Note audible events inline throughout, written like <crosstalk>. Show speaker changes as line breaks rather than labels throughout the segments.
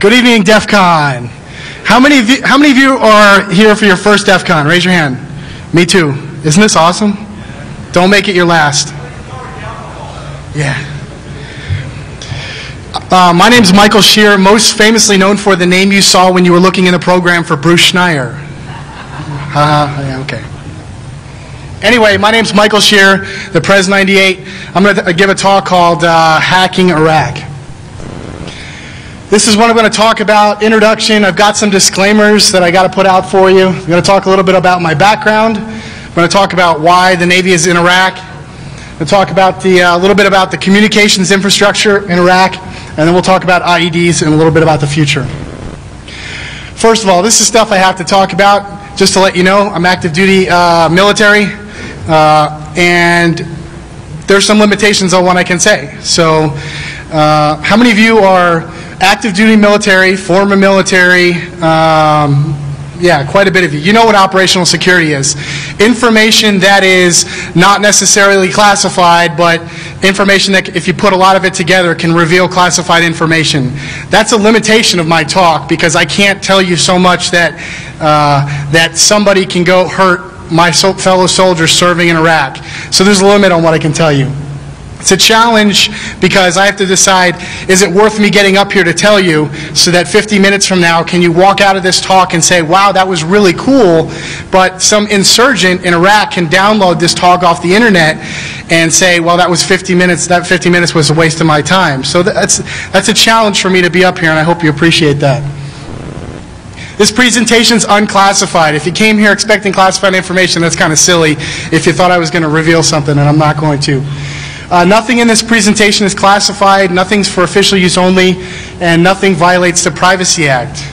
Good evening, DEF CON. How many, of you, how many of you are here for your first DEF CON? Raise your hand. Me too. Isn't this awesome? Don't make it your last. Yeah. Uh, my name is Michael Schearer, most famously known for the name you saw when you were looking in the program for Bruce Schneier. Uh, yeah, okay. Anyway, my name's Michael Schearer, the Pres 98. I'm going to give a talk called uh, Hacking Iraq. This is what I'm going to talk about. Introduction. I've got some disclaimers that I got to put out for you. I'm going to talk a little bit about my background. I'm going to talk about why the Navy is in Iraq. I'm going to talk about the, a uh, little bit about the communications infrastructure in Iraq, and then we'll talk about IEDs and a little bit about the future. First of all, this is stuff I have to talk about. Just to let you know, I'm active duty uh, military. Uh, and there's some limitations on what I can say. So, uh, how many of you are active duty military, former military? Um, yeah, quite a bit of you. You know what operational security is. Information that is not necessarily classified, but information that, if you put a lot of it together, can reveal classified information. That's a limitation of my talk because I can't tell you so much that, uh, that somebody can go hurt my fellow soldiers serving in Iraq. So there's a limit on what I can tell you. It's a challenge because I have to decide, is it worth me getting up here to tell you so that 50 minutes from now, can you walk out of this talk and say, wow, that was really cool, but some insurgent in Iraq can download this talk off the internet and say, well, that was 50 minutes, that 50 minutes was a waste of my time. So that's, that's a challenge for me to be up here, and I hope you appreciate that. This presentation is unclassified. If you came here expecting classified information, that's kind of silly if you thought I was going to reveal something, and I'm not going to. Uh, nothing in this presentation is classified, nothing's for official use only, and nothing violates the Privacy Act.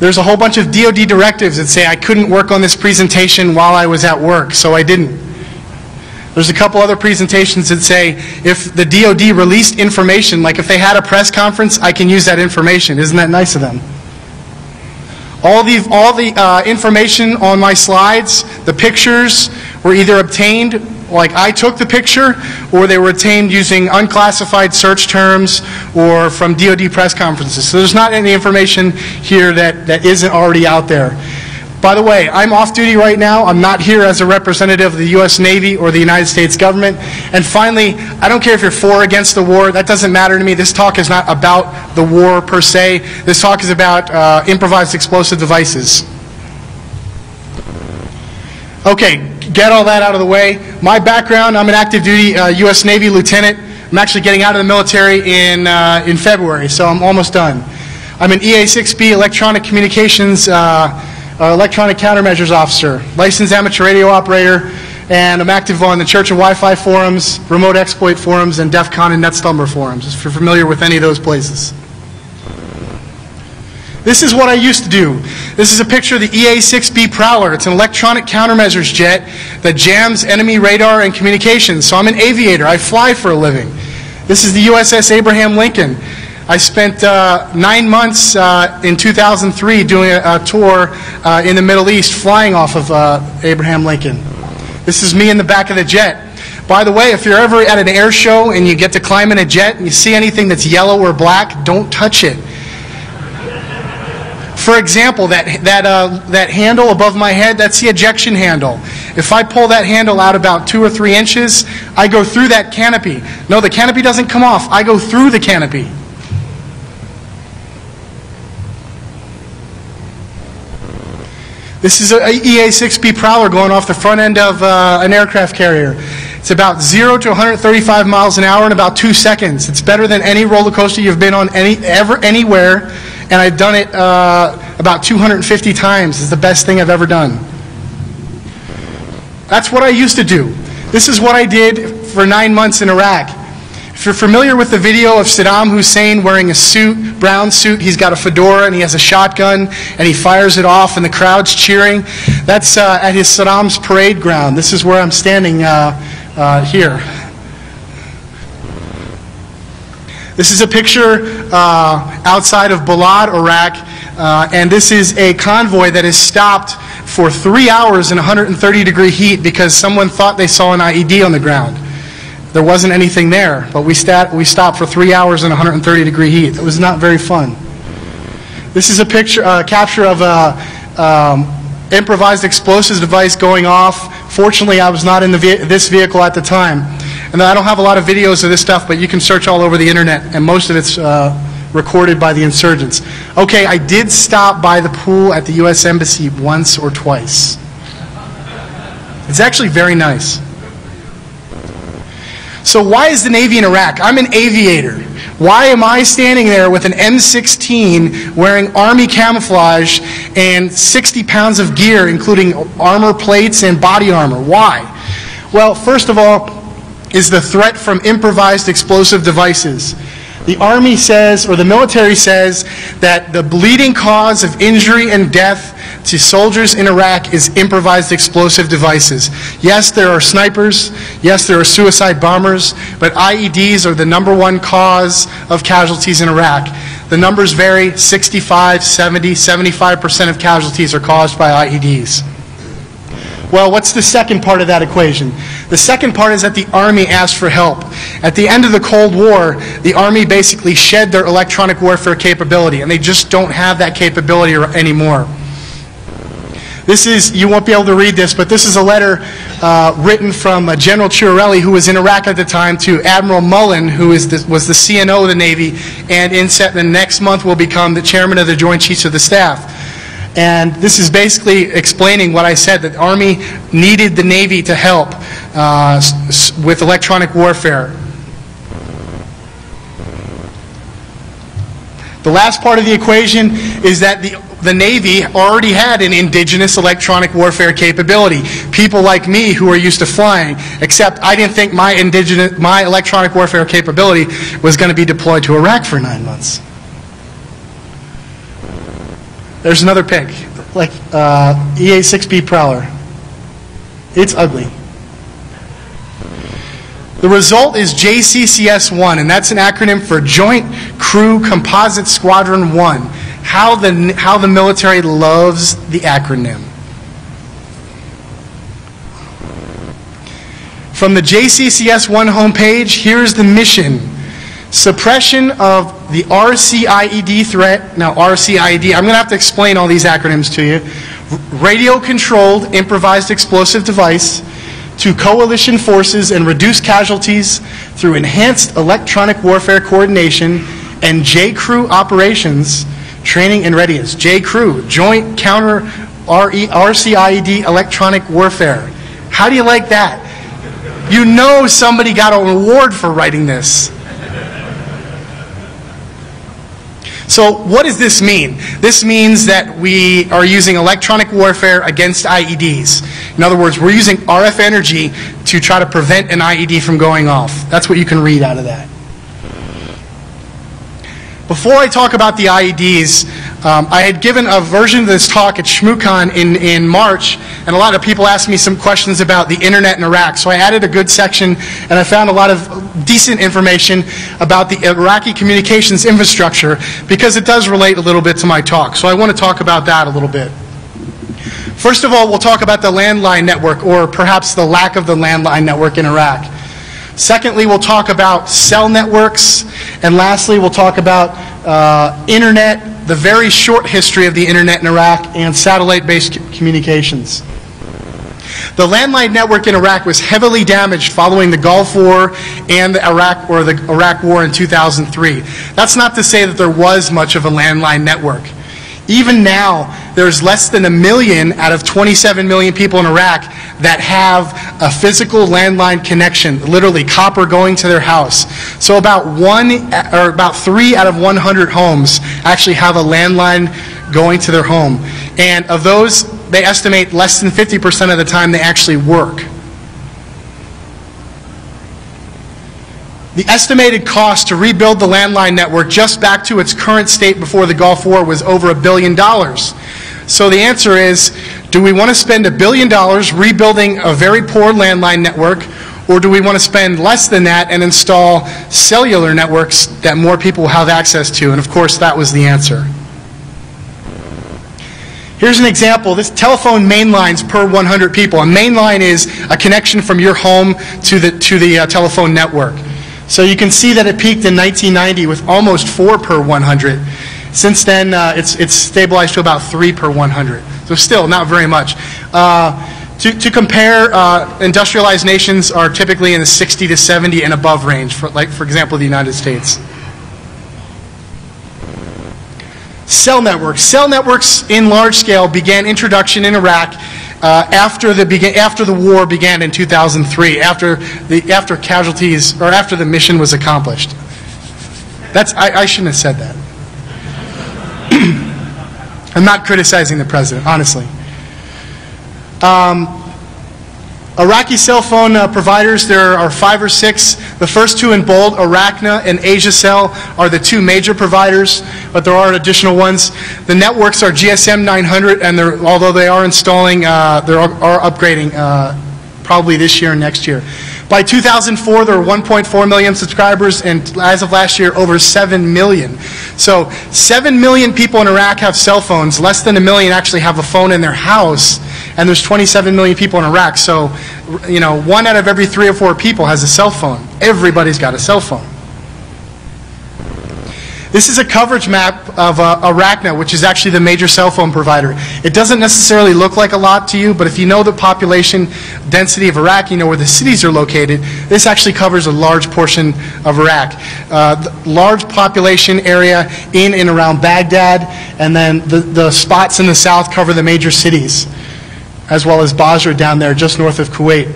There's a whole bunch of DoD directives that say I couldn't work on this presentation while I was at work, so I didn't. There's a couple other presentations that say if the DoD released information, like if they had a press conference, I can use that information. Isn't that nice of them? All the, all the uh, information on my slides, the pictures, were either obtained like I took the picture, or they were obtained using unclassified search terms or from DoD press conferences. So there's not any information here that, that isn't already out there. By the way, I'm off duty right now. I'm not here as a representative of the U.S. Navy or the United States government. And finally, I don't care if you're for or against the war. That doesn't matter to me. This talk is not about the war per se. This talk is about uh, improvised explosive devices. Okay, get all that out of the way. My background, I'm an active duty uh, U.S. Navy lieutenant. I'm actually getting out of the military in, uh, in February, so I'm almost done. I'm an EA6B electronic communications uh, uh, electronic countermeasures officer, licensed amateur radio operator, and I'm active on the Church of Wi-Fi forums, remote exploit forums, and DEF CON and NetStumbler forums, if you're familiar with any of those places. This is what I used to do. This is a picture of the EA-6B Prowler. It's an electronic countermeasures jet that jams enemy radar and communications. So I'm an aviator. I fly for a living. This is the USS Abraham Lincoln. I spent uh, nine months uh, in 2003 doing a, a tour uh, in the Middle East flying off of uh, Abraham Lincoln. This is me in the back of the jet. By the way, if you're ever at an air show and you get to climb in a jet and you see anything that's yellow or black, don't touch it. For example, that, that, uh, that handle above my head, that's the ejection handle. If I pull that handle out about two or three inches, I go through that canopy. No, the canopy doesn't come off. I go through the canopy. This is an EA-6B Prowler going off the front end of uh, an aircraft carrier. It's about 0 to 135 miles an hour in about two seconds. It's better than any roller coaster you've been on any, ever anywhere, and I've done it uh, about 250 times. It's the best thing I've ever done. That's what I used to do. This is what I did for nine months in Iraq. If you're familiar with the video of Saddam Hussein wearing a suit, brown suit, he's got a fedora and he has a shotgun and he fires it off and the crowd's cheering, that's uh, at his Saddam's parade ground. This is where I'm standing uh, uh, here. This is a picture uh, outside of Balad, Iraq, uh, and this is a convoy that is stopped for three hours in 130 degree heat because someone thought they saw an IED on the ground. there wasn't anything there, but we, stat, we stopped for three hours in 130 degree heat. It was not very fun. This is a picture, uh, capture of a um, improvised explosives device going off. Fortunately, I was not in ve this vehicle at the time. And I don't have a lot of videos of this stuff, but you can search all over the internet, and most of it's uh, recorded by the insurgents. Okay, I did stop by the pool at the U.S. Embassy once or twice. It's actually very nice. So why is the Navy in Iraq? I'm an aviator. Why am I standing there with an M16 wearing Army camouflage and 60 pounds of gear, including armor plates and body armor? Why? Well, first of all, is the threat from improvised explosive devices. The Army says, or the military says, that the bleeding cause of injury and death to soldiers in Iraq is improvised explosive devices. Yes, there are snipers. Yes, there are suicide bombers. But IEDs are the number one cause of casualties in Iraq. The numbers vary 65, 70, 75% of casualties are caused by IEDs. Well, what's the second part of that equation? The second part is that the Army asked for help. At the end of the Cold War, the Army basically shed their electronic warfare capability, and they just don't have that capability anymore. This is, you won't be able to read this, but this is a letter uh, written from uh, General Chiarelli, who was in Iraq at the time, to Admiral Mullen, who is the, was the CNO of the Navy, and in set, the next month will become the chairman of the Joint Chiefs of the Staff. And this is basically explaining what I said, that the Army needed the Navy to help uh, with electronic warfare. The last part of the equation is that the, the Navy already had an indigenous electronic warfare capability. People like me who are used to flying, except I didn't think my, indigenous, my electronic warfare capability was going to be deployed to Iraq for nine months. There's another pic, like uh, EA6B Prowler. It's ugly. The result is JCCS-1, and that's an acronym for Joint Crew Composite Squadron 1. How the, how the military loves the acronym. From the JCCS-1 homepage, here's the mission. Suppression of the RCIED threat. Now, RCIED, I'm going to have to explain all these acronyms to you. Radio controlled improvised explosive device to coalition forces and reduce casualties through enhanced electronic warfare coordination and J Crew operations, training and readiness. J Crew, Joint Counter RCIED Electronic Warfare. How do you like that? You know somebody got an award for writing this. So what does this mean? This means that we are using electronic warfare against IEDs. In other words, we're using RF energy to try to prevent an IED from going off. That's what you can read out of that. Before I talk about the IEDs, um, I had given a version of this talk at ShmooCon in, in March, and a lot of people asked me some questions about the internet in Iraq. So I added a good section, and I found a lot of decent information about the Iraqi communications infrastructure, because it does relate a little bit to my talk. So I want to talk about that a little bit. First of all, we'll talk about the landline network, or perhaps the lack of the landline network in Iraq. Secondly, we'll talk about cell networks. And lastly, we'll talk about uh, internet, the very short history of the internet in Iraq, and satellite-based communications. The landline network in Iraq was heavily damaged following the Gulf War and the Iraq or the Iraq War in 2003. That's not to say that there was much of a landline network. Even now, there's less than a million out of 27 million people in Iraq that have a physical landline connection, literally copper going to their house. So about one or about three out of 100 homes actually have a landline going to their home. And of those, they estimate less than 50% of the time they actually work. The estimated cost to rebuild the landline network just back to its current state before the Gulf War was over a billion dollars. So the answer is, do we want to spend a billion dollars rebuilding a very poor landline network, or do we want to spend less than that and install cellular networks that more people have access to? And of course, that was the answer. Here's an example. This telephone main lines per 100 people. A main line is a connection from your home to the, to the uh, telephone network. So you can see that it peaked in 1990 with almost 4 per 100. Since then, uh, it's, it's stabilized to about 3 per 100. So still, not very much. Uh, to, to compare, uh, industrialized nations are typically in the 60 to 70 and above range, for, like, for example, the United States. Cell networks. Cell networks in large scale began introduction in Iraq uh, after, the began, after the war began in 2003, after, the, after casualties, or after the mission was accomplished. That's, I, I shouldn't have said that. <clears throat> I'm not criticizing the president, honestly. Um, Iraqi cell phone uh, providers, there are five or six. The first two in bold, Iraqna and AsiaCell, are the two major providers, but there are additional ones. The networks are GSM 900, and although they are installing, uh, they are, upgrading uh, probably this year and next year. By 2004, there were 1.4 million subscribers, and as of last year, over 7 million. So 7 million people in Iraq have cell phones. Less than a million actually have a phone in their house, and there's 27 million people in Iraq. So, you know, one out of every three or four people has a cell phone. Everybody's got a cell phone. This is a coverage map of uh, Iraqna, which is actually the major cell phone provider. It doesn't necessarily look like a lot to you, but if you know the population density of Iraq, you know where the cities are located, this actually covers a large portion of Iraq. Uh, large population area in and around Baghdad, and then the, the spots in the south cover the major cities, as well as Basra down there just north of Kuwait.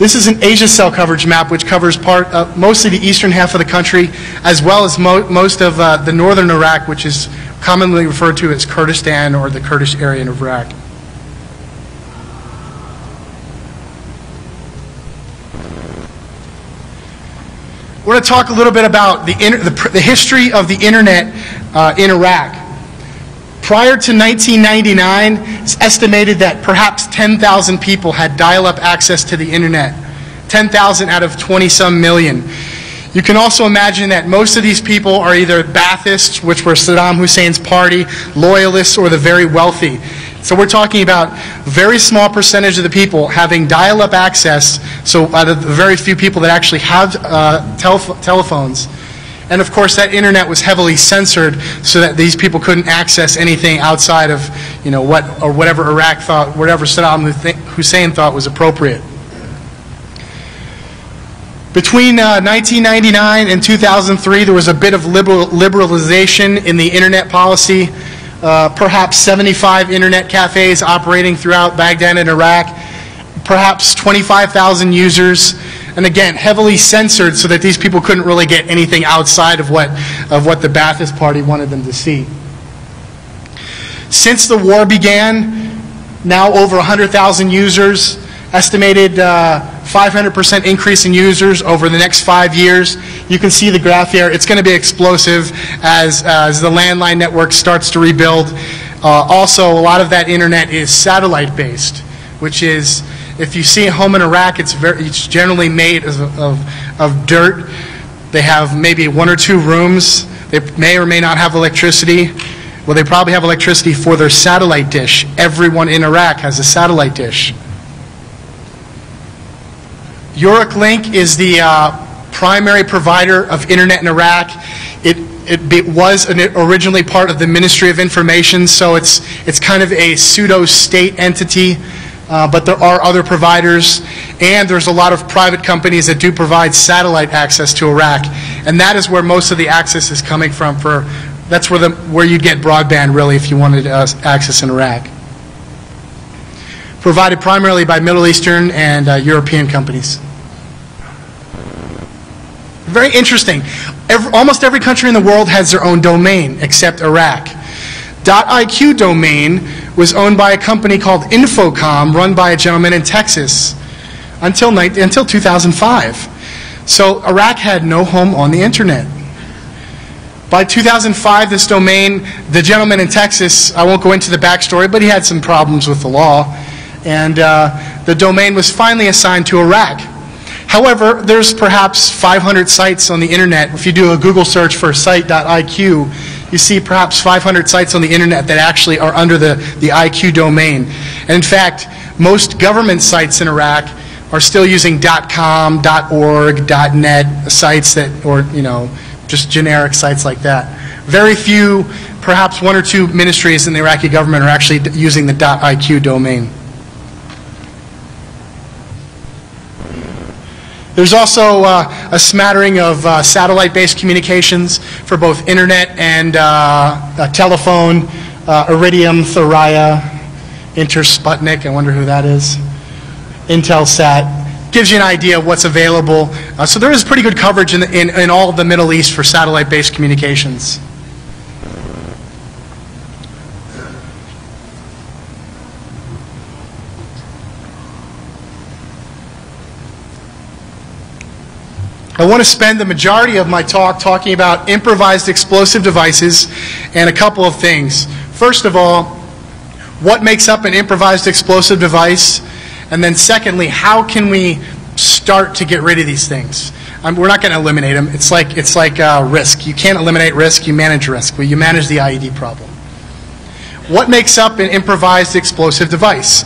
This is an Asia cell coverage map which covers part, uh, mostly the eastern half of the country, as well as mo most of uh, the northern Iraq, which is commonly referred to as Kurdistan or the Kurdish area in Iraq. We're going to talk a little bit about the, the, the history of the internet uh, in Iraq. Prior to 1999, it's estimated that perhaps 10,000 people had dial-up access to the internet. 10,000 out of 20-some million. You can also imagine that most of these people are either Baathists, which were Saddam Hussein's party, loyalists, or the very wealthy. So we're talking about very small percentage of the people having dial-up access, so out of the very few people that actually have uh, telephones, and of course, that internet was heavily censored so that these people couldn't access anything outside of, you know, what or whatever Iraq thought, whatever Saddam Hussein thought was appropriate. Between uh, 1999 and 2003, there was a bit of liberal, liberalization in the internet policy. Uh, perhaps 75 internet cafes operating throughout Baghdad and Iraq, perhaps 25,000 users and again, heavily censored so that these people couldn't really get anything outside of what, of what the Ba'athist Party wanted them to see. Since the war began, now over 100,000 users, estimated 500% uh, increase in users over the next five years. You can see the graph here. It's going to be explosive as, as the landline network starts to rebuild. Uh, also, a lot of that internet is satellite based, which is if you see a home in Iraq, it's, very, it's generally made of, of, of dirt. They have maybe one or two rooms. They may or may not have electricity. Well, they probably have electricity for their satellite dish. Everyone in Iraq has a satellite dish. Link is the uh, primary provider of internet in Iraq. It, it, it was originally part of the Ministry of Information, so it's, it's kind of a pseudo-state entity uh, but there are other providers, and there's a lot of private companies that do provide satellite access to Iraq, and that is where most of the access is coming from. For that's where the where you'd get broadband really if you wanted uh, access in Iraq. Provided primarily by Middle Eastern and uh, European companies. Very interesting. Every, almost every country in the world has their own domain except Iraq. .iq domain was owned by a company called Infocom, run by a gentleman in Texas, until, until 2005. So Iraq had no home on the internet. By 2005, this domain, the gentleman in Texas, I won't go into the backstory, but he had some problems with the law, and uh, the domain was finally assigned to Iraq. However, there's perhaps 500 sites on the internet. If you do a Google search for site.iq, you see perhaps 500 sites on the internet that actually are under the, the IQ domain. And in fact, most government sites in Iraq are still using .com, .org, .net sites that, or, you know, just generic sites like that. Very few, perhaps one or two ministries in the Iraqi government are actually using the .iq domain. There's also uh, a smattering of uh, satellite-based communications for both internet and uh, telephone, uh, Iridium, Thuraya, Intersputnik, I wonder who that is, Intelsat. Gives you an idea of what's available. Uh, so there is pretty good coverage in, in, in all of the Middle East for satellite-based communications. I want to spend the majority of my talk talking about improvised explosive devices and a couple of things. First of all, what makes up an improvised explosive device? And then secondly, how can we start to get rid of these things? We're not going to eliminate them. It's like, it's like uh, risk. You can't eliminate risk, you manage risk. Well, you manage the IED problem. What makes up an improvised explosive device?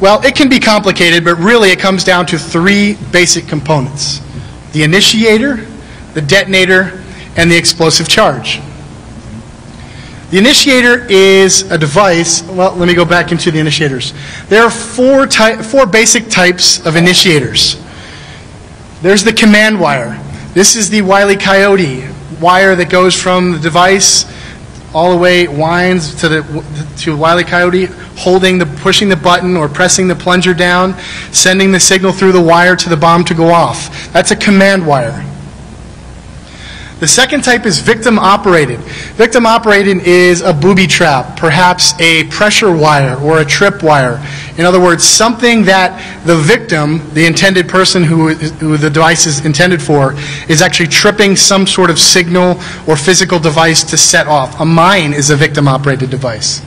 Well, it can be complicated, but really it comes down to three basic components the initiator, the detonator, and the explosive charge. The initiator is a device, well, let me go back into the initiators. There are four, ty- four basic types of initiators. There's the command wire. This is the Wile E. Coyote wire that goes from the device all the way winds to the to Wile E. Coyote, holding the pushing the button or pressing the plunger down, sending the signal through the wire to the bomb to go off. That's a command wire. The second type is victim operated. Victim operated is a booby trap, perhaps a pressure wire or a trip wire. In other words, something that the victim, the intended person who, who the device is intended for, is actually tripping some sort of signal or physical device to set off. A mine is a victim operated device.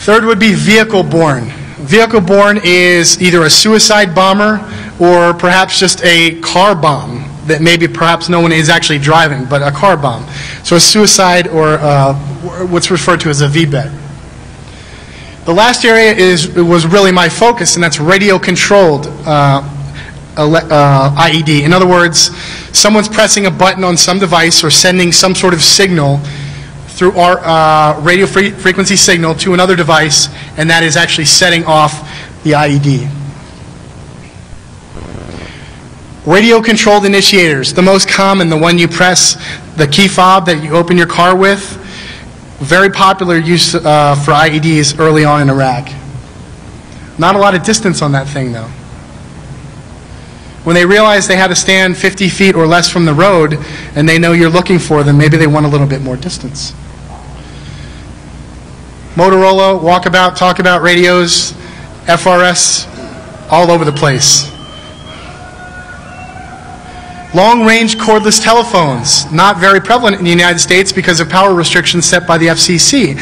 Third would be vehicle borne. Vehicle borne is either a suicide bomber or perhaps just a car bomb that maybe perhaps no one is actually driving, but a car bomb. So a suicide or uh, what's referred to as a VBIED. The last area is was really my focus, and that's radio-controlled uh, uh, IED. In other words, someone's pressing a button on some device or sending some sort of signal through our uh, radio free frequency signal to another device, and that is actually setting off the IED. Radio controlled initiators, the most common, the one you press the key fob that you open your car with. Very popular use uh, for IEDs early on in Iraq. Not a lot of distance on that thing, though. When they realize they had to stand 50 feet or less from the road and they know you're looking for them, maybe they want a little bit more distance. Motorola, walkabout, talkabout radios, FRS, all over the place. Long range cordless telephones, not very prevalent in the United States because of power restrictions set by the FCC.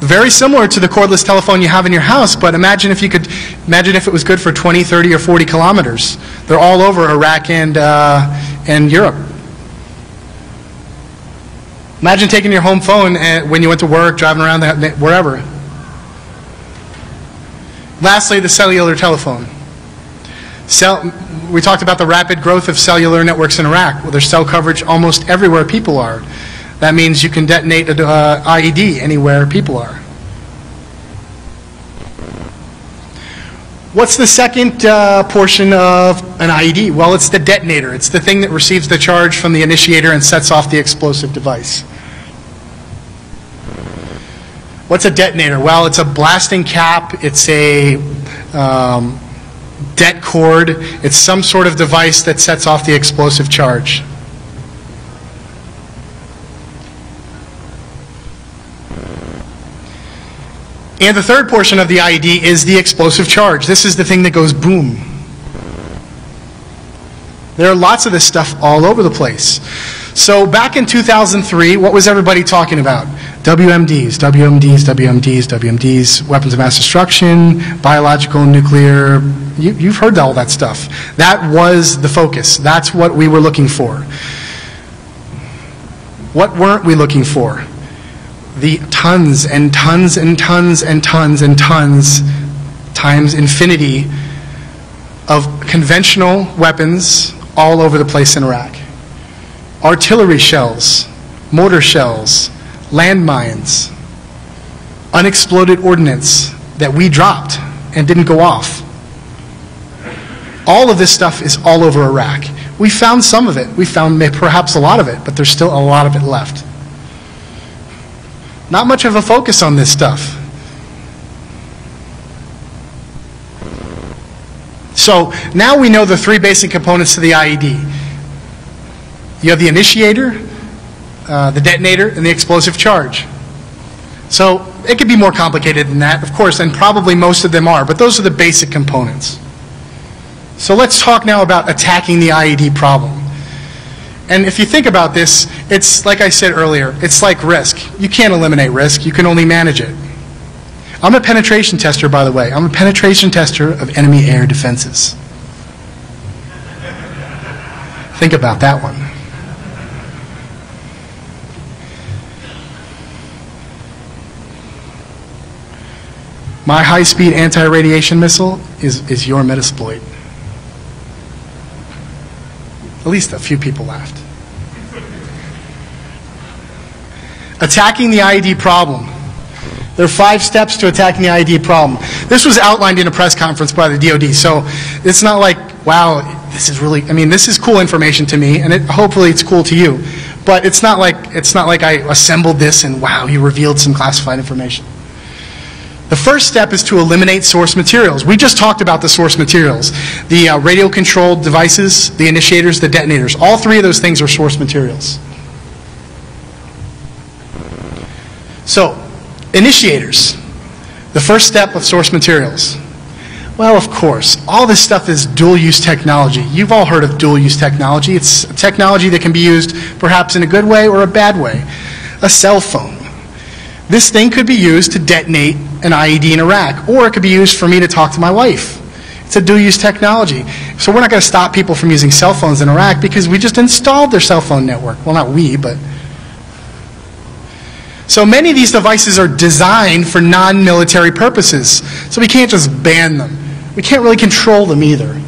Very similar to the cordless telephone you have in your house, but imagine if you could, imagine if it was good for 20, 30, or 40 kilometers. They're all over Iraq and, uh, and Europe. Imagine taking your home phone uh, when you went to work, driving around the, wherever. Lastly, the cellular telephone. Cell, we talked about the rapid growth of cellular networks in Iraq. Well, there's cell coverage almost everywhere people are. That means you can detonate an uh, IED anywhere people are. What's the second uh, portion of an IED? Well, it's the detonator. It's the thing that receives the charge from the initiator and sets off the explosive device. What's a detonator? Well, it's a blasting cap. It's a um, det cord. It's some sort of device that sets off the explosive charge. And the third portion of the IED is the explosive charge. This is the thing that goes boom. There are lots of this stuff all over the place. So back in 2003, what was everybody talking about? WMDs, WMDs, WMDs, WMDs, weapons of mass destruction, biological, nuclear. You, you've heard all that stuff. That was the focus. That's what we were looking for. What weren't we looking for? The tons and tons and tons and tons and tons times infinity of conventional weapons all over the place in Iraq. Artillery shells, mortar shells, landmines, unexploded ordnance that we dropped and didn't go off. All of this stuff is all over Iraq. We found some of it. We found perhaps a lot of it, but there's still a lot of it left. Not much of a focus on this stuff. So now we know the three basic components to the IED. You have the initiator, uh, the detonator, and the explosive charge. So it could be more complicated than that, of course, and probably most of them are, but those are the basic components. So let's talk now about attacking the IED problem. And if you think about this, it's like I said earlier, it's like risk. You can't eliminate risk, you can only manage it. I'm a penetration tester, by the way. I'm a penetration tester of enemy air defenses. Think about that one. My high speed anti radiation missile is, is your Metasploit. At least a few people laughed. Attacking the IED problem. There are five steps to attacking the IED problem. This was outlined in a press conference by the DoD, so it's not like, wow, this is really, I mean, this is cool information to me, and it, hopefully it's cool to you. But it's not like, it's not like I assembled this and wow, you revealed some classified information. The first step is to eliminate source materials. We just talked about the source materials. The uh, radio controlled devices, the initiators, the detonators. All three of those things are source materials. So, initiators. The first step of source materials. Well, of course, all this stuff is dual use technology. You've all heard of dual use technology. It's technology that can be used perhaps in a good way or a bad way. A cell phone. This thing could be used to detonate an IED in Iraq, or it could be used for me to talk to my wife. It's a dual use technology. So we're not going to stop people from using cell phones in Iraq because we just installed their cell phone network. Well, not we, but. So many of these devices are designed for non military purposes. So we can't just ban them. We can't really control them either.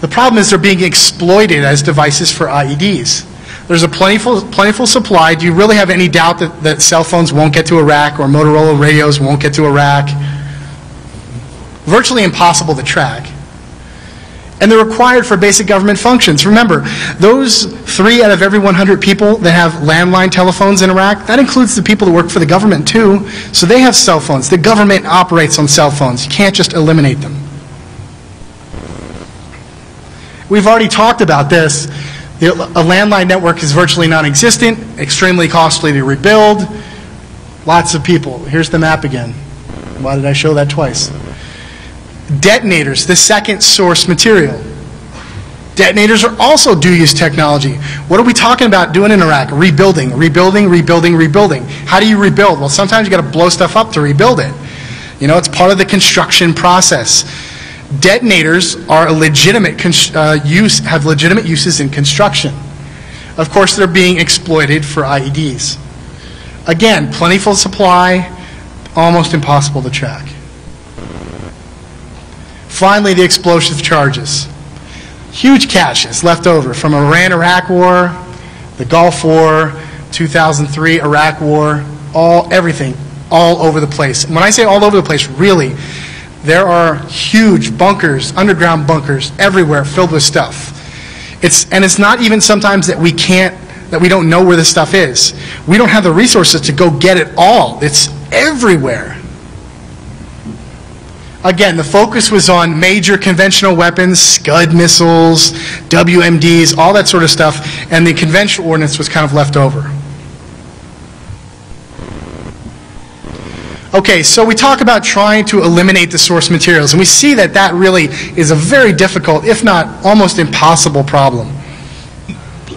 The problem is they're being exploited as devices for IEDs. There's a plentiful, plentiful supply. Do you really have any doubt that, that cell phones won't get to Iraq or Motorola radios won't get to Iraq? Virtually impossible to track. And they're required for basic government functions. Remember, those three out of every 100 people that have landline telephones in Iraq, that includes the people that work for the government too. So they have cell phones. The government operates on cell phones. You can't just eliminate them. We've already talked about this a landline network is virtually non-existent, extremely costly to rebuild, lots of people. Here's the map again. Why did I show that twice? Detonators, the second source material. Detonators are also dual-use technology. What are we talking about doing in Iraq? Rebuilding, rebuilding, rebuilding, rebuilding. How do you rebuild? Well, sometimes you got to blow stuff up to rebuild it. You know, it's part of the construction process detonators are a legitimate uh, use, have legitimate uses in construction. Of course, they're being exploited for IEDs. Again, plentiful supply, almost impossible to track. Finally, the explosive charges. Huge caches left over from Iran-Iraq War, the Gulf War, 2003 Iraq War, all everything, all over the place. And when I say all over the place, really, there are huge bunkers, underground bunkers everywhere filled with stuff. It's, and it's not even sometimes that we can't, that we don't know where this stuff is. We don't have the resources to go get it all. It's everywhere. Again, the focus was on major conventional weapons, Scud missiles, WMDs, all that sort of stuff, and the conventional ordnance was kind of left over. Okay, so we talk about trying to eliminate the source materials, and we see that that really is a very difficult, if not almost impossible problem.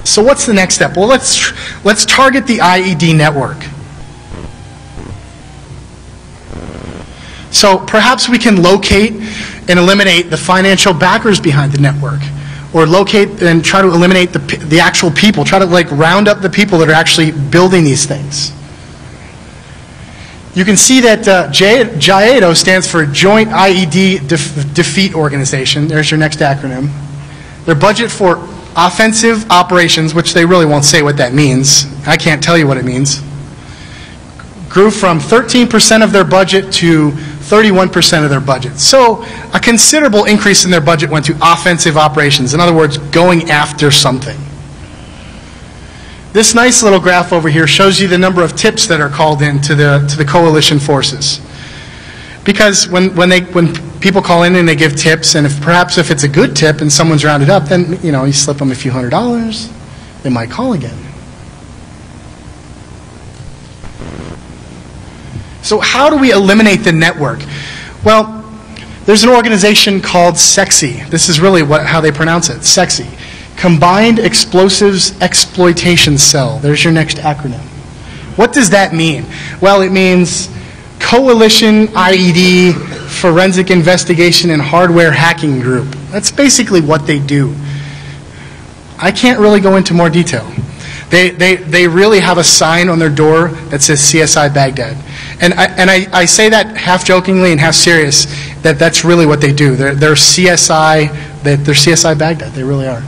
So what's the next step? Well, let's, let's target the IED network. So perhaps we can locate and eliminate the financial backers behind the network. or locate and try to eliminate the, the actual people, try to like round up the people that are actually building these things. You can see that uh, stands for Joint IED Def- Defeat Organization. There's your next acronym. Their budget for offensive operations, which they really won't say what that means. I can't tell you what it means. Grew from 13% of their budget to 31% of their budget. So a considerable increase in their budget went to offensive operations. In other words, going after something. This nice little graph over here shows you the number of tips that are called in to the, to the coalition forces. Because when, when, they, when people call in and they give tips, and if perhaps if it's a good tip and someone's rounded up, then you know you slip them a few hundred dollars, they might call again. So how do we eliminate the network? Well, there's an organization called SEXY. This is really what, how they pronounce it, SEXY. Combined Explosives Exploitation Cell. There's your next acronym. What does that mean? Well, it means Coalition IED Forensic Investigation and Hardware Hacking Group. That's basically what they do. I can't really go into more detail. They, they, they really have a sign on their door that says CSI Baghdad. And I, and I, I say that half jokingly and half serious, that that's really what they do. They're, they're CSI, they're CSI Baghdad. They really are.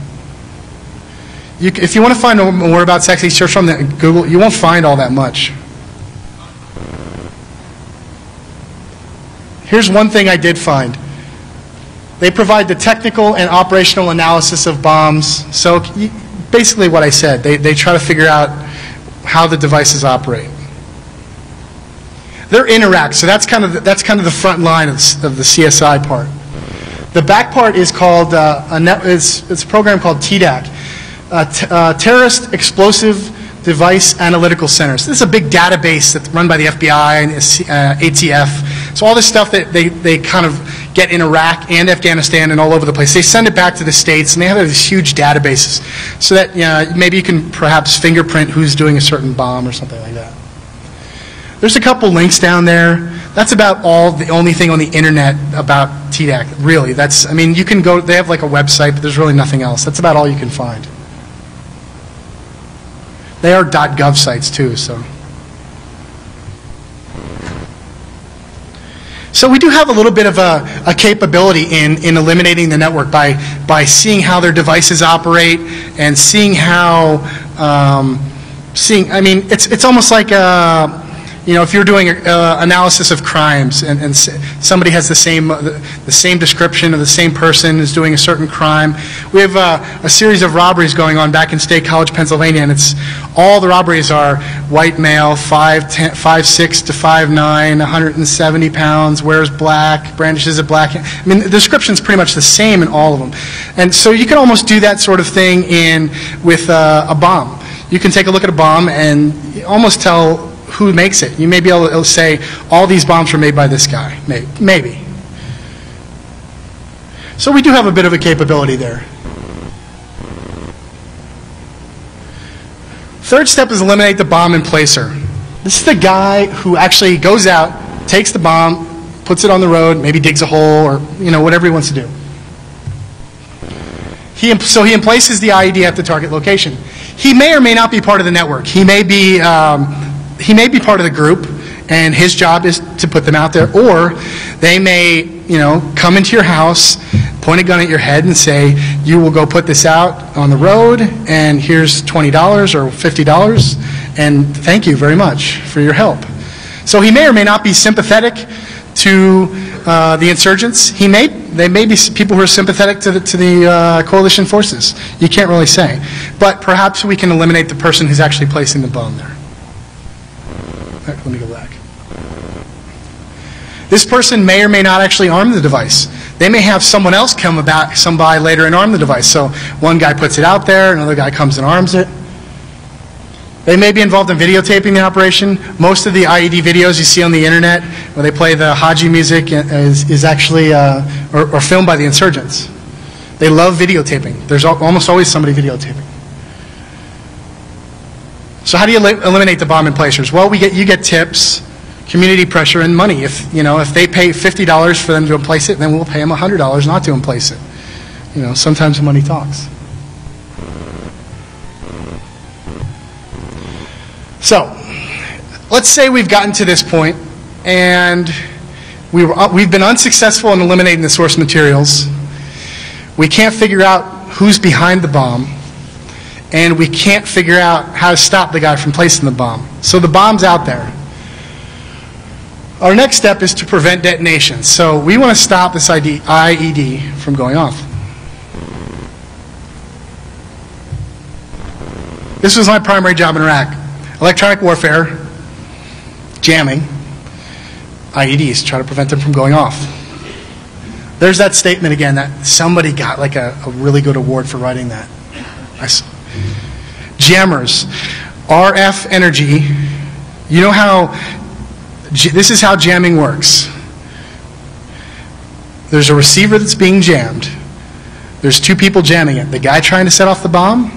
You, if you want to find more about SEXY, search on the Google. You won't find all that much. Here's one thing I did find. They provide the technical and operational analysis of bombs. So basically what I said, they, they try to figure out how the devices operate. They're in Iraq, so that's kind of the, that's kind of the front line of, of the CSI part. The back part is called uh, a net, it's, it's a program called TEDAC, uh, uh, Terrorist Explosive Device Analytical Centers. This is a big database that's run by the FBI and uh, ATF. So all this stuff that they, they kind of get in Iraq and Afghanistan and all over the place, they send it back to the states, and they have these huge databases, so that you know, maybe you can perhaps fingerprint who's doing a certain bomb or something like that. There's a couple links down there. That's about all, the only thing on the internet about TEDAC, really. That's, I mean, you can go, they have like a website, but there's really nothing else. That's about all you can find. They are .gov sites too, so. So we do have a little bit of a, a, capability in, in eliminating the network by, by seeing how their devices operate and seeing how, um, seeing, I mean, it's, it's almost like a, you know, if you're doing uh, analysis of crimes and, and somebody has the same, uh, the, same description of the same person is doing a certain crime, we have uh, a series of robberies going on back in State College, Pennsylvania, and it's all the robberies are white male, 5'6 to 5'9, 170 pounds, wears black, brandishes a black. I mean, the description's pretty much the same in all of them. And so you can almost do that sort of thing in with uh, a bomb. You can take a look at a bomb and almost tell who makes it. You may be able to say, all these bombs were made by this guy. Maybe. So we do have a bit of a capability there. Third step is eliminate the bomb in placer. This is the guy who actually goes out, takes the bomb, puts it on the road, maybe digs a hole or you know whatever he wants to do. He, so he emplaces the IED at the target location. He may or may not be part of the network. He may be um, he may be part of the group, and his job is to put them out there, or they may, you know, come into your house, point a gun at your head, and say, "You will go put this out on the road, and here's twenty dollars or fifty dollars, and thank you very much for your help." So he may or may not be sympathetic to uh, the insurgents. He may, they may be people who are sympathetic to the, to the uh, coalition forces. You can't really say. But perhaps we can eliminate the person who's actually placing the bomb there. Let me go back. This person may or may not actually arm the device. They may have someone else come about, some by later and arm the device. So one guy puts it out there, another guy comes and arms it. They may be involved in videotaping the operation. Most of the IED videos you see on the internet where they play the Haji music is, is actually uh, or, or filmed by the insurgents. They love videotaping. There's almost always somebody videotaping. So how do you eliminate the bomb in placers? Well, we get, you get tips, community pressure, and money. If, you know, if they pay $50 for them to emplace it, then we'll pay them $100 not to emplace it. you know, sometimes money talks. So, let's say we've gotten to this point and we were, we've been unsuccessful in eliminating the source materials. We can't figure out who's behind the bomb. And we can't figure out how to stop the guy from placing the bomb. So the bomb's out there. Our next step is to prevent detonation. So we want to stop this ID, IED from going off. This was my primary job in Iraq. Electronic warfare, jamming, IEDs, try to prevent them from going off. There's that statement again that somebody got like a, a really good award for writing that. Jammers, RF energy. You know how, this is how jamming works. There's a receiver that's being jammed. There's two people jamming it the guy trying to set off the bomb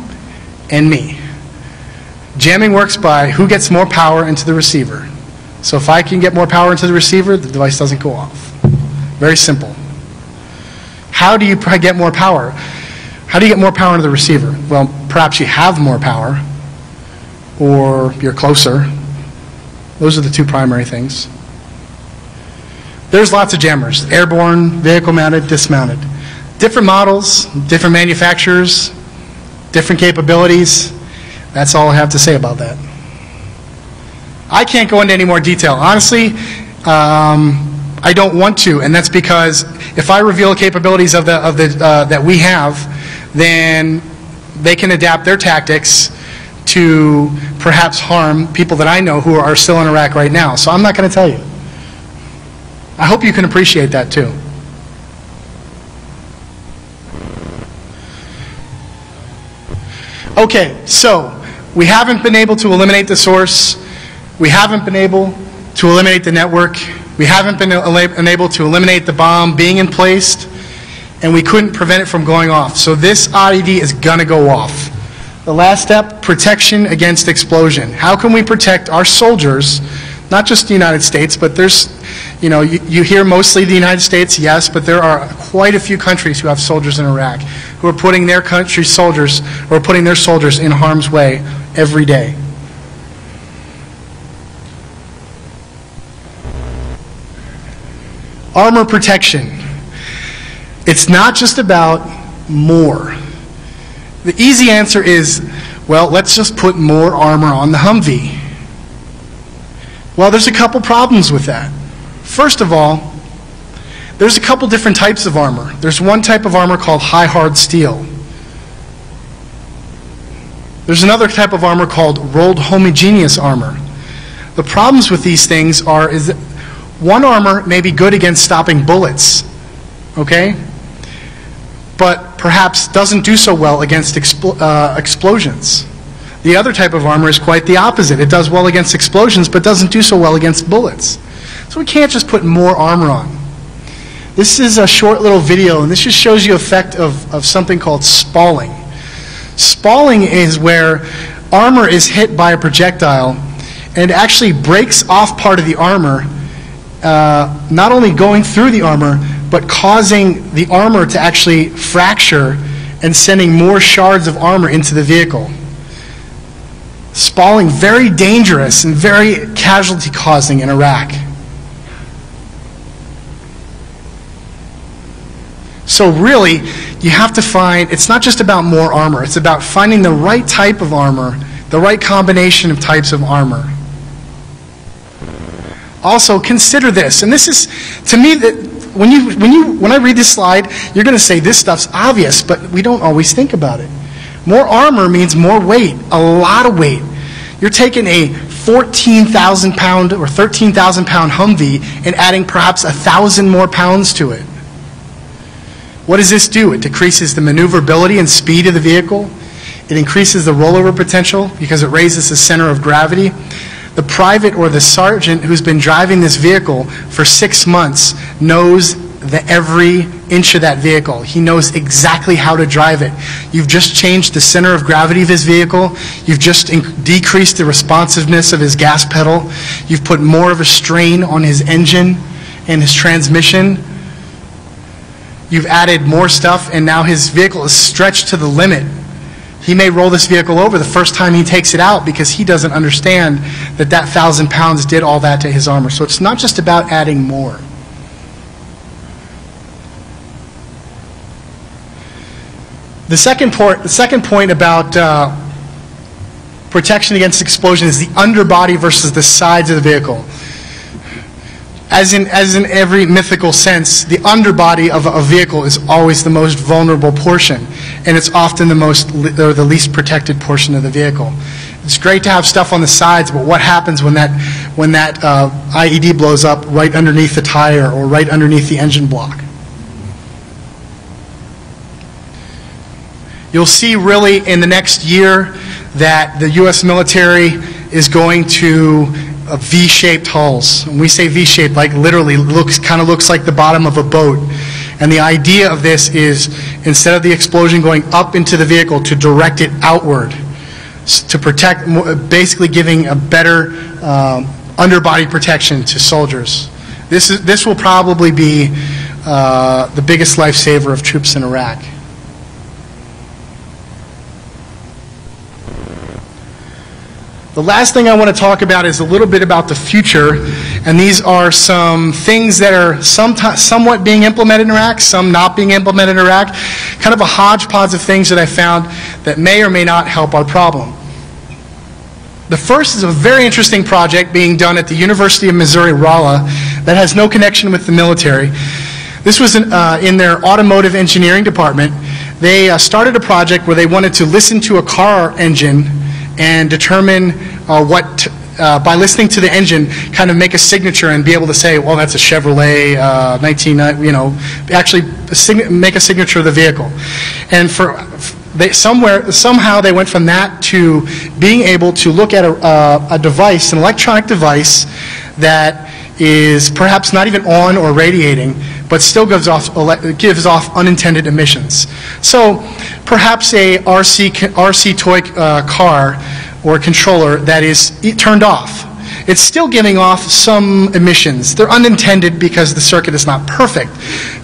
and me. Jamming works by who gets more power into the receiver. So if I can get more power into the receiver, the device doesn't go off. Very simple. How do you get more power? How do you get more power into the receiver? Well, perhaps you have more power, or you're closer. Those are the two primary things. There's lots of jammers airborne, vehicle mounted, dismounted. Different models, different manufacturers, different capabilities. That's all I have to say about that. I can't go into any more detail. Honestly, um, I don't want to, and that's because if I reveal capabilities of the, of the, uh, that we have, then they can adapt their tactics to perhaps harm people that I know who are still in Iraq right now. So I'm not going to tell you. I hope you can appreciate that too. Okay, so we haven't been able to eliminate the source. We haven't been able to eliminate the network. We haven't been able to eliminate the bomb being in place, and we couldn't prevent it from going off. So this IED is going to go off. The last step, protection against explosion. How can we protect our soldiers, not just the United States, but there's, you know, you, you hear mostly the United States, yes, but there are quite a few countries who have soldiers in Iraq who are putting their country's soldiers, or putting their soldiers in harm's way every day. Armor protection. It's not just about more. The easy answer is, well, let's just put more armor on the Humvee. Well, there's a couple problems with that. First of all, there's a couple different types of armor. There's one type of armor called high hard steel. There's another type of armor called rolled homogeneous armor. The problems with these things are is one armor may be good against stopping bullets, okay? But perhaps doesn't do so well against expl uh, explosions. The other type of armor is quite the opposite. It does well against explosions, but doesn't do so well against bullets. So we can't just put more armor on. This is a short little video, and this just shows you effect of, of something called spalling. Spalling is where armor is hit by a projectile and actually breaks off part of the armor uh, not only going through the armor, but causing the armor to actually fracture and sending more shards of armor into the vehicle. Spalling, very dangerous and very casualty causing in Iraq. So, really, you have to find, it's not just about more armor, it's about finding the right type of armor, the right combination of types of armor also consider this. And this is, to me, that when you, when you, when I read this slide, you're going to say this stuff's obvious, but we don't always think about it. More armor means more weight, a lot of weight. You're taking a 14,000 pound or 13,000 pound Humvee and adding perhaps a thousand more pounds to it. What does this do? It decreases the maneuverability and speed of the vehicle. It increases the rollover potential because it raises the center of gravity the private or the sergeant who's been driving this vehicle for six months knows the every inch of that vehicle. He knows exactly how to drive it. You've just changed the center of gravity of his vehicle. You've just decreased the responsiveness of his gas pedal. You've put more of a strain on his engine and his transmission. you've added more stuff, and now his vehicle is stretched to the limit. He may roll this vehicle over the first time he takes it out because he doesn't understand that that thousand pounds did all that to his armor. So it's not just about adding more. The second, point, the second point about uh, protection against explosion is the underbody versus the sides of the vehicle. As in, as in every mythical sense, the underbody of a vehicle is always the most vulnerable portion, and it's often the most or the least protected portion of the vehicle. It's great to have stuff on the sides, but what happens when that when that uh, IED blows up right underneath the tire or right underneath the engine block? You'll see really in the next year that the U.S. military is going to uh, V-shaped hulls. When we say V-shaped, like literally looks kind of looks like the bottom of a boat. And the idea of this is instead of the explosion going up into the vehicle to direct it outward to protect, basically giving a better um, underbody protection to soldiers. This, is, this will probably be uh, the biggest lifesaver of troops in Iraq. The last thing I want to talk about is a little bit about the future, and these are some things that are somewhat being implemented in Iraq, some not being implemented in Iraq, kind of a hodgepodge of things that I found that may or may not help our problem. The first is a very interesting project being done at the University of Missouri Rolla that has no connection with the military. This was in, uh, in their automotive engineering department. They uh, started a project where they wanted to listen to a car engine and determine uh, what, uh, by listening to the engine, kind of make a signature and be able to say, well, that's a Chevrolet uh, 19, uh, you know, actually make a signature of the vehicle. And for, they, somewhere, somehow they went from that to being able to look at a, uh, a device, an electronic device that is perhaps not even on or radiating, but still gives off, gives off unintended emissions. So perhaps a RC, RC toy uh, car or controller that is turned off. It's still giving off some emissions. They're unintended because the circuit is not perfect,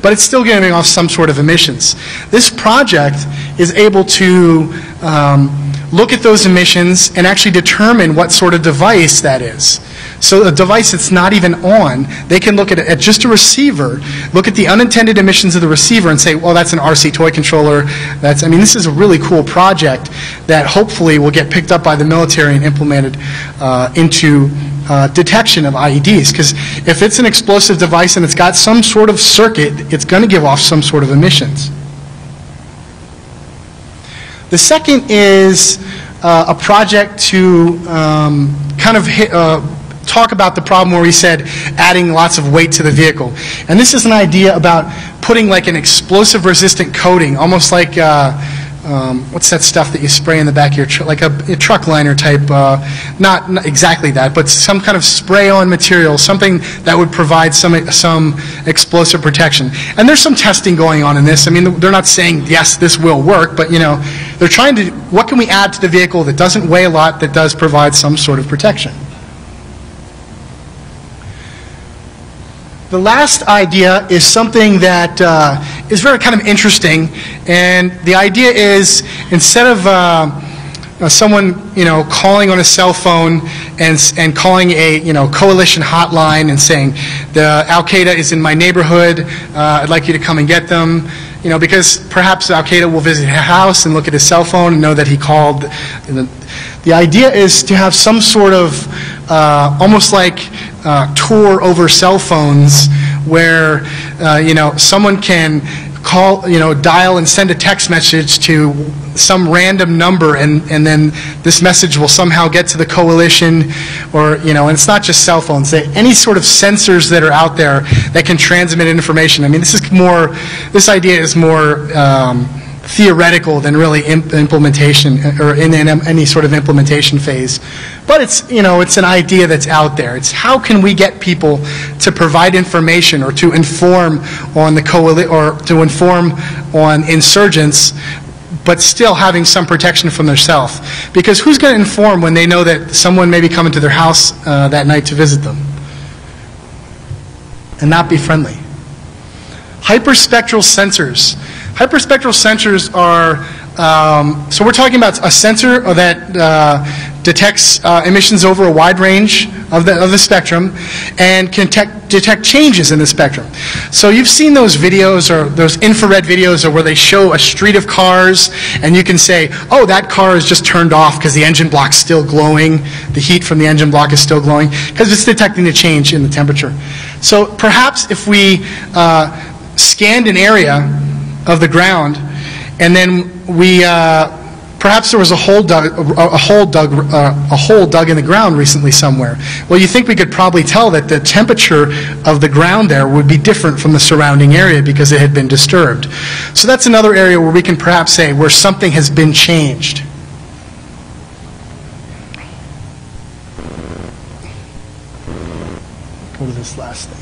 but it's still giving off some sort of emissions. This project is able to um, look at those emissions and actually determine what sort of device that is. So a device that's not even on, they can look at, at just a receiver, look at the unintended emissions of the receiver and say, well, that's an RC toy controller. That's, I mean, this is a really cool project that hopefully will get picked up by the military and implemented uh, into uh, detection of IEDs. Because if it's an explosive device and it's got some sort of circuit, it's going to give off some sort of emissions. The second is uh, a project to um, kind of hit, uh, talk about the problem where we said adding lots of weight to the vehicle. And this is an idea about putting like an explosive resistant coating, almost like uh, um, what's that stuff that you spray in the back of your truck, like a, a, truck liner type, uh, not, not, exactly that, but some kind of spray-on material, something that would provide some, some explosive protection. And there's some testing going on in this. I mean, they're not saying, yes, this will work, but you know, they're trying to, what can we add to the vehicle that doesn't weigh a lot, that does provide some sort of protection? The last idea is something that uh, is very kind of interesting, and the idea is instead of uh, uh, someone you know calling on a cell phone and and calling a you know coalition hotline and saying the Al Qaeda is in my neighborhood, uh, I'd like you to come and get them. You know, because perhaps Al Qaeda will visit his house and look at his cell phone and know that he called. The, the idea is to have some sort of uh, almost like uh, Tor over cell phones where uh, you know someone can call you know dial and send a text message to some random number and, and then this message will somehow get to the coalition or you know and it's not just cell phones any sort of sensors that are out there that can transmit information i mean this is more this idea is more um, theoretical than really imp implementation or in, in, any sort of implementation phase. But it's, you know, it's an idea that's out there. It's how can we get people to provide information or to inform on the coalition or to inform on insurgents but still having some protection from themselves. Because who's going to inform when they know that someone may be coming to their house uh, that night to visit them? And not be friendly. Hyperspectral sensors. Hyperspectral sensors are, um, so we're talking about a sensor that uh, detects uh, emissions over a wide range of the, of the spectrum and can detect, changes in the spectrum. So you've seen those videos or those infrared videos or where they show a street of cars and you can say, oh, that car is just turned off because the engine block's still glowing, the heat from the engine block is still glowing, because it's detecting a change in the temperature. So perhaps if we uh, scanned an area of the ground and then we uh, Perhaps there was a hole dug, a hole dug, uh, a hole dug in the ground recently somewhere. Well, you think we could probably tell that the temperature of the ground there would be different from the surrounding area because it had been disturbed. So that's another area where we can perhaps say where something has been changed. Go to this last thing.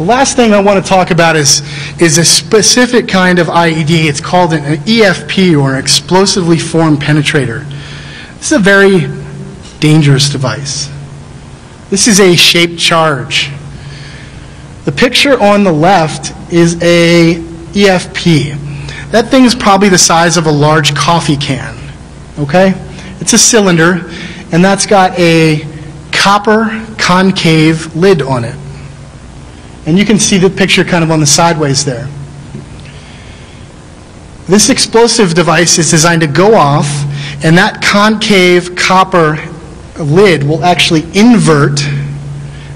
The last thing I want to talk about is, is a specific kind of IED. It's called an, EFP or an explosively formed penetrator. This is a very dangerous device. This is a shaped charge. The picture on the left is a EFP. That thing is probably the size of a large coffee can. Okay? It's a cylinder, and that's got a copper concave lid on it. And you can see the picture kind of on the sideways there. This explosive device is designed to go off, and that concave copper lid will actually invert,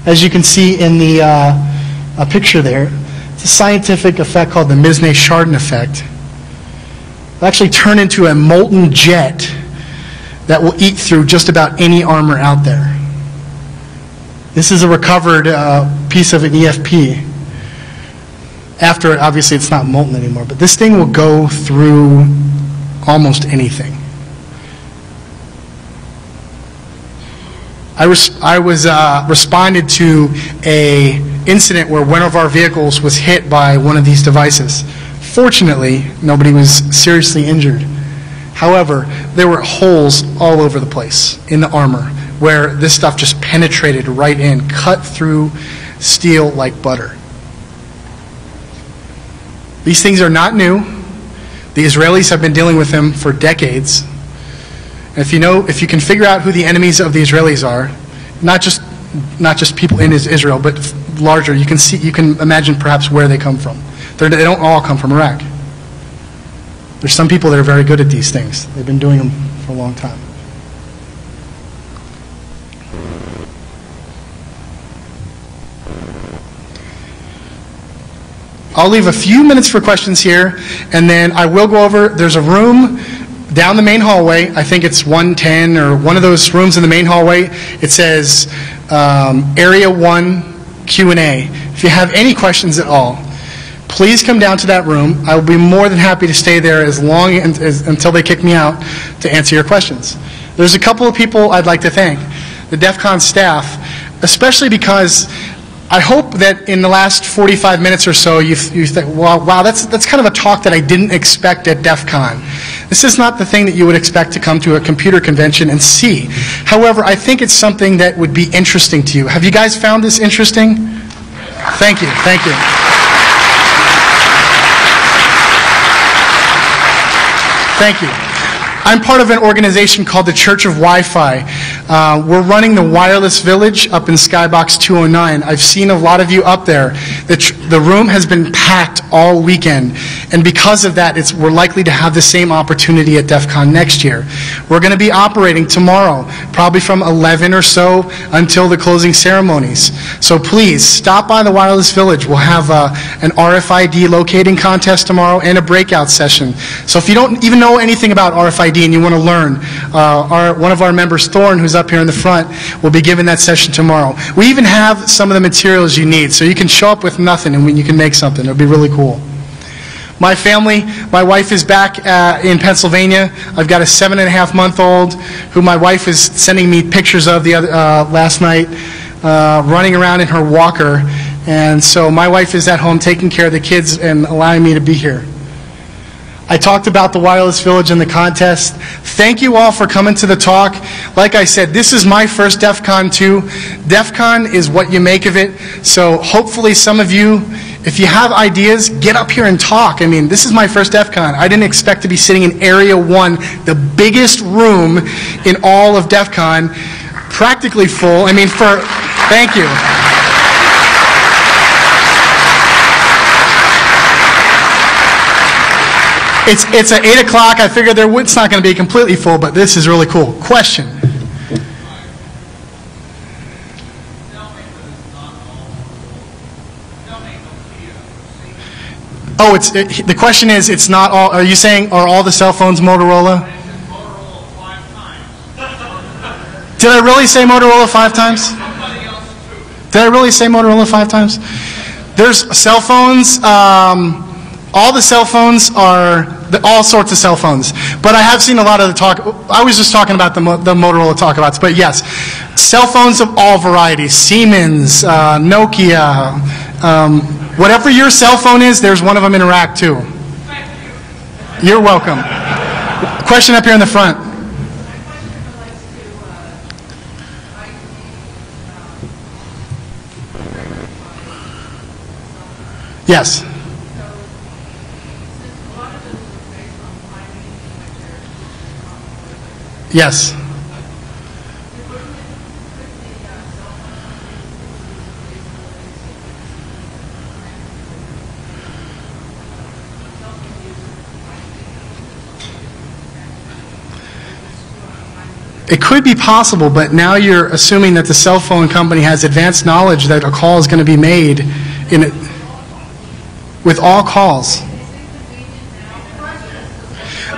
as you can see in the uh, picture there. It's a scientific effect called the Misznay-Schardin effect. It'll actually turn into a molten jet that will eat through just about any armor out there. This is a recovered uh, piece of an EFP. After, obviously, it's not molten anymore, but this thing will go through almost anything. I, res- I was uh, responded to a incident where one of our vehicles was hit by one of these devices. Fortunately, nobody was seriously injured. However, there were holes all over the place in the armor where this stuff just penetrated right in, cut through steel like butter. These things are not new. The Israelis have been dealing with them for decades. And if you know, if you can figure out who the enemies of the Israelis are, not just not just people in Israel, but larger, you can see, you can imagine perhaps where they come from. They're, they do not all come from Iraq. There's some people that are very good at these things. They've been doing them for a long time. I'll leave a few minutes for questions here, and then I will go over. There's a room down the main hallway. I think it's 110 or one of those rooms in the main hallway. It says um, Area 1 Q&A. If you have any questions at all, please come down to that room. I will be more than happy to stay there as long as, as, until they kick me out to answer your questions. There's a couple of people I'd like to thank. The DEF CON staff, especially because I hope that in the last 45 minutes or so, you, you think, wow, wow, that's, that's kind of a talk that I didn't expect at DEF CON. This is not the thing that you would expect to come to a computer convention and see. However, I think it's something that would be interesting to you. Have you guys found this interesting? Thank you, thank you. Thank you. I'm part of an organization called the Church of Wi-Fi. Uh, we're running the Wireless Village up in Skybox 209. I've seen a lot of you up there. The, the room has been packed all weekend, and because of that, it's, we're likely to have the same opportunity at DEF CON next year. We're going to be operating tomorrow, probably from 11 or so until the closing ceremonies. So please, stop by the Wireless Village. We'll have uh, an RFID locating contest tomorrow and a breakout session. So if you don't even know anything about RFID, and you want to learn, uh, our, one of our members, Thorn, who's up here in the front, will be giving that session tomorrow. We even have some of the materials you need, so you can show up with nothing and you can make something. It'll be really cool. My family, my wife is back uh, in Pennsylvania. I've got a seven and a half month old who my wife is sending me pictures of the other, uh, last night, uh, running around in her walker. And so my wife is at home taking care of the kids and allowing me to be here. I talked about the Wireless Village and the contest. Thank you all for coming to the talk. Like I said, this is my first DEF CON 2. DEF CON is what you make of it. So hopefully some of you, if you have ideas, get up here and talk. I mean, this is my first DEF CON. I didn't expect to be sitting in Area 1, the biggest room in all of DEF CON, practically full. I mean, for, thank you. It's, it's at 8 o'clock. I figured there, it's not going to be completely full, but this is really cool. Question? Oh, it's, it, the question is, it's not all, are you saying, are all the cell phones Motorola? Did I really say Motorola five times? Did I really say Motorola five times? There's cell phones, um, all the cell phones are the, all sorts of cell phones. But I have seen a lot of the talk. I was just talking about the, the Motorola talkabouts. But yes, cell phones of all varieties Siemens, uh, Nokia, um, whatever your cell phone is, there's one of them in Iraq too. You're welcome. Question up here in the front. Yes. Yes. It could be possible, but now you're assuming that the cell phone company has advanced knowledge that a call is going to be made in it, with all calls.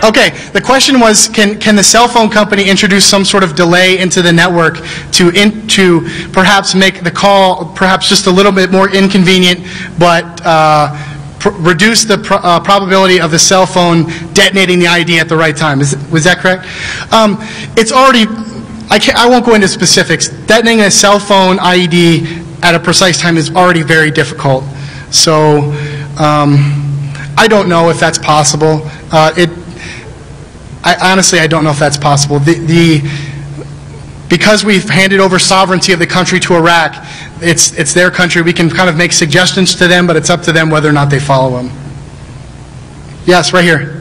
Okay, the question was, can, can the cell phone company introduce some sort of delay into the network to, in, to perhaps make the call perhaps just a little bit more inconvenient, but uh, pr- reduce the pr- uh, probability of the cell phone detonating the ID at the right time? Is, was that correct? Um, it's already, I, can't, I won't go into specifics. Detonating a cell phone IED at a precise time is already very difficult. So um, I don't know if that's possible. Uh, it, I, honestly, I don't know if that's possible. The, the, because we've handed over sovereignty of the country to Iraq, it's, it's their country. We can kind of make suggestions to them, but it's up to them whether or not they follow them. Yes, right here.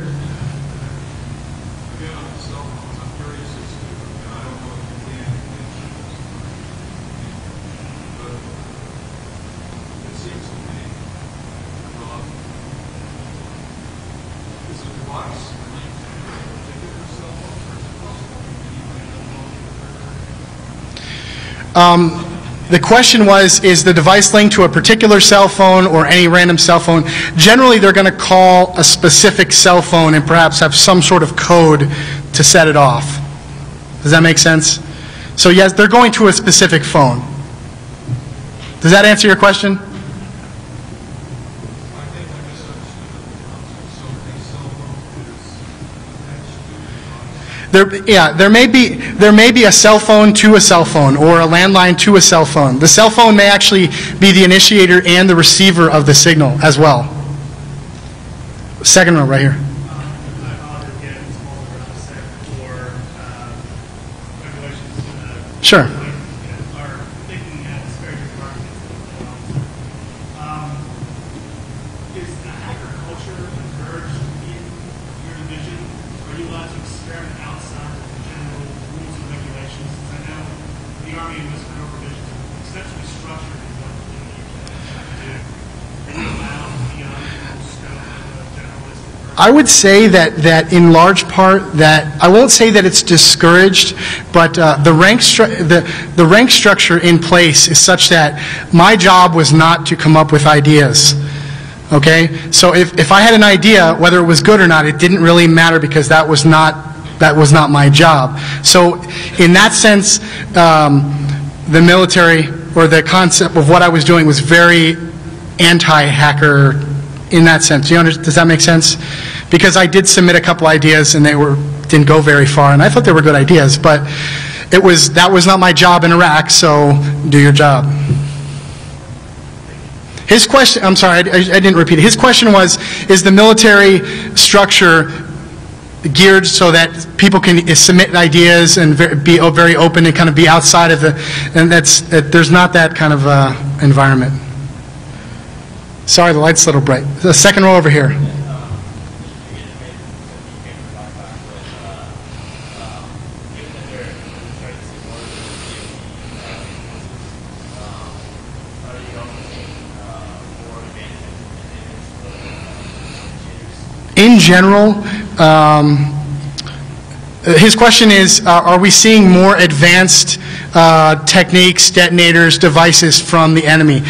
Um, the question was, is the device linked to a particular cell phone or any random cell phone? Generally, they're going to call a specific cell phone and perhaps have some sort of code to set it off. Does that make sense? So yes, they're going to a specific phone. Does that answer your question? There, yeah, there may be there may be a cell phone to a cell phone or a landline to a cell phone. The cell phone may actually be the initiator and the receiver of the signal as well. Second row right here. Sure. I would say that, that in large part that I won't say that it's discouraged, but uh, the rank the, the rank structure in place is such that my job was not to come up with ideas. Okay, so if, if I had an idea, whether it was good or not, it didn't really matter because that was not that was not my job. So in that sense, um, the military or the concept of what I was doing was very anti-hacker in that sense. You does that make sense? Because I did submit a couple ideas and they were didn't go very far, and I thought they were good ideas, but it was that was not my job in Iraq. So do your job. His question, I'm sorry, I I didn't repeat it. His question was, is the military structure geared so that people can submit ideas and be very open and kind of be outside of the, and that's, that there's not that kind of uh, environment. Sorry, the light's a little bright. The second row over here. in general, um, his question is, uh, are we seeing more advanced uh, techniques, detonators, devices from the enemy?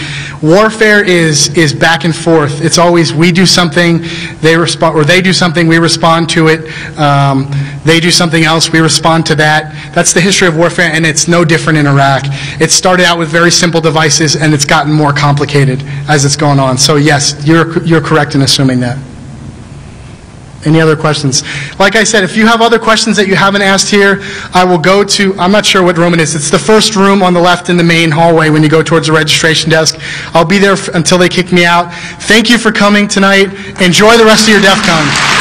Warfare is, is back and forth. It's always we do something, they respond, or they do something, we respond to it. Um, they do something else, we respond to that. That's the history of warfare, and it's no different in Iraq. It started out with very simple devices, and it's gotten more complicated as it's gone on. So yes, you're, you're correct in assuming that. Any other questions? Like I said, if you have other questions that you haven't asked here, I will go to, I'm not sure what room it is. It's the first room on the left in the main hallway when you go towards the registration desk. I'll be there until they kick me out. Thank you for coming tonight. Enjoy the rest of your DEF CON.